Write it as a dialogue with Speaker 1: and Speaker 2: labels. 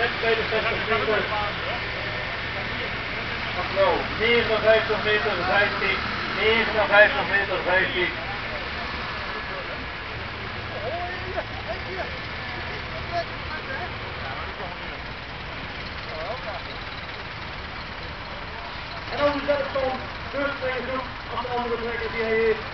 Speaker 1: Let's go to session three. 59 meter 15, 59 meter 15. En overzet het dan terug naar je de andere trekker die hij heeft.